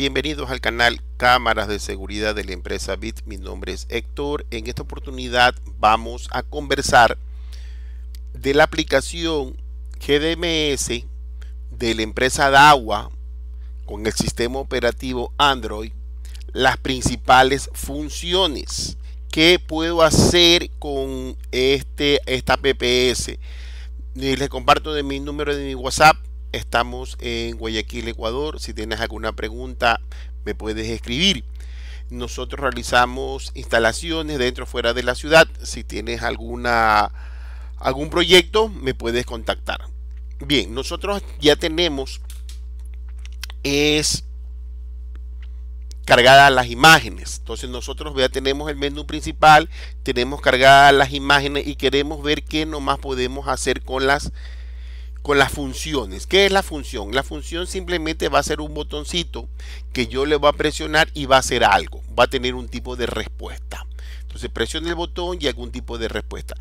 Bienvenidos al canal Cámaras de Seguridad de la empresa BIT. Mi nombre es Héctor. En esta oportunidad vamos a conversar de la aplicación GDMS de la empresa DAWA con el sistema operativo Android, las principales funciones. ¿Qué puedo hacer con este, esta PPS? Les comparto de mi número de mi WhatsApp Estamos en Guayaquil, Ecuador. Si tienes alguna pregunta, me puedes escribir. Nosotros realizamos instalaciones dentro o fuera de la ciudad. Si tienes alguna algún proyecto, me puedes contactar. Bien, nosotros ya tenemos es cargadas las imágenes. Entonces nosotros ya tenemos el menú principal, tenemos cargadas las imágenes y queremos ver qué nomás podemos hacer con las con las funciones. ¿Qué es la función? La función simplemente va a ser un botoncito que yo le voy a presionar y va a hacer algo. Va a tener un tipo de respuesta. Entonces presione el botón y algún tipo de respuesta.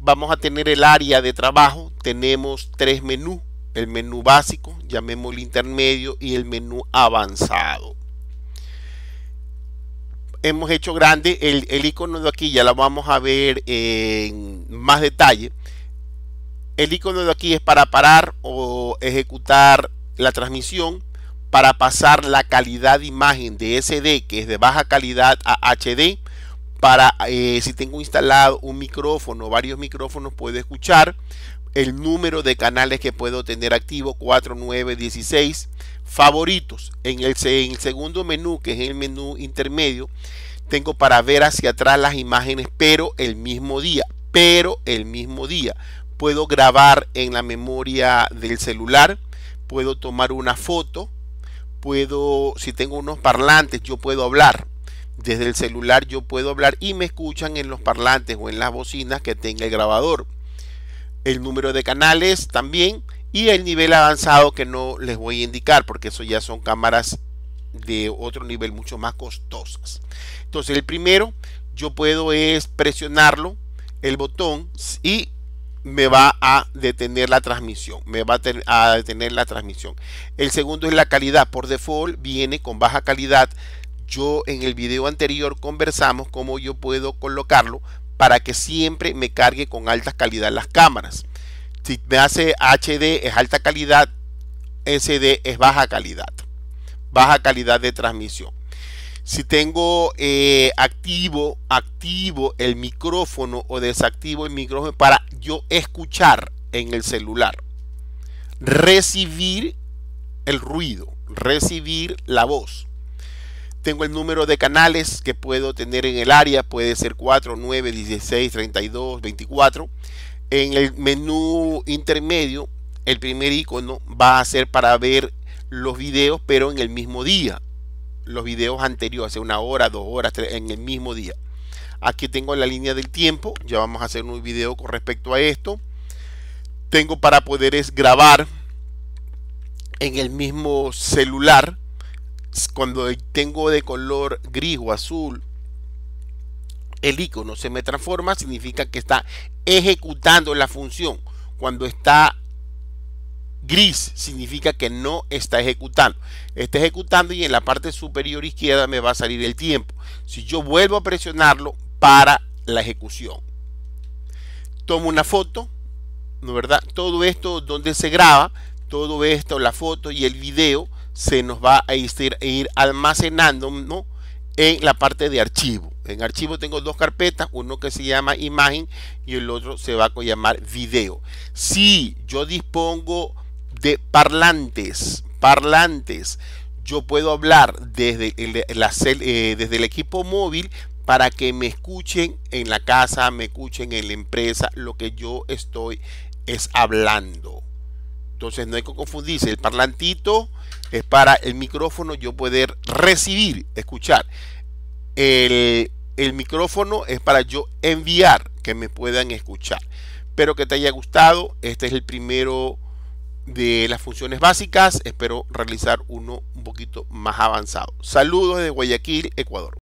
Vamos a tener el área de trabajo. Tenemos tres menús. El menú básico, llamémoslo intermedio y el menú avanzado. Hemos hecho grande el, el icono de aquí, ya lo vamos a ver en más detalle el icono de aquí es para parar o ejecutar la transmisión, para pasar la calidad de imagen de SD, que es de baja calidad, a HD. Para eh, si tengo instalado un micrófono, varios micrófonos, puedo escuchar el número de canales que puedo tener activo 4, 9, 16 favoritos en el, en el segundo menú que es el menú intermedio tengo para ver hacia atrás las imágenes pero el mismo día pero el mismo día puedo grabar en la memoria del celular, puedo tomar una foto, puedo, si tengo unos parlantes, yo puedo hablar. Desde el celular yo puedo hablar y me escuchan en los parlantes o en las bocinas que tenga el grabador. El número de canales también y el nivel avanzado que no les voy a indicar porque eso ya son cámaras de otro nivel mucho más costosas. Entonces el primero yo puedo es presionarlo el botón y me va a detener la transmisión. Me va a, detener la transmisión. El segundo es la calidad. Por default viene con baja calidad. Yo en el video anterior conversamos cómo yo puedo colocarlo para que siempre me cargue con alta calidad las cámaras. Si me hace HD es alta calidad, SD es baja calidad. Baja calidad de transmisión si tengo eh, activo, activo el micrófono o desactivo el micrófono para yo escuchar en el celular. Recibir el ruido, recibir la voz. Tengo el número de canales que puedo tener en el área, puede ser 4, 9, 16, 32, 24. En el menú intermedio, el primer icono va a ser para ver los videos, pero en el mismo día los videos anteriores, hace una hora, dos horas, en el mismo día. Aquí tengo la línea del tiempo, ya vamos a hacer un video con respecto a esto. Tengo para poder es grabar en el mismo celular. Cuando tengo de color gris o azul, el icono se me transforma, significa que está ejecutando la función. Cuando está Gris significa que no está ejecutando. Está ejecutando y en la parte superior izquierda me va a salir el tiempo. Si yo vuelvo a presionarlo para la ejecución. Tomo una foto, ¿no verdad? Todo esto donde se graba, todo esto, la foto y el video se nos va a ir, almacenando ¿no? en la parte de archivo. En archivo tengo dos carpetas, uno que se llama imagen y el otro se va a llamar video. Si yo dispongo de parlantes, parlantes. Yo puedo hablar desde el, eh, desde el equipo móvil para que me escuchen en la casa, me escuchen en la empresa, lo que yo estoy es hablando. Entonces no hay que confundirse, el parlantito es para el micrófono yo poder recibir, escuchar. El, el micrófono es para yo enviar que me puedan escuchar. Espero que te haya gustado. Este es el primero de las funciones básicas. Espero realizar uno un poquito más avanzado. Saludos de Guayaquil, Ecuador.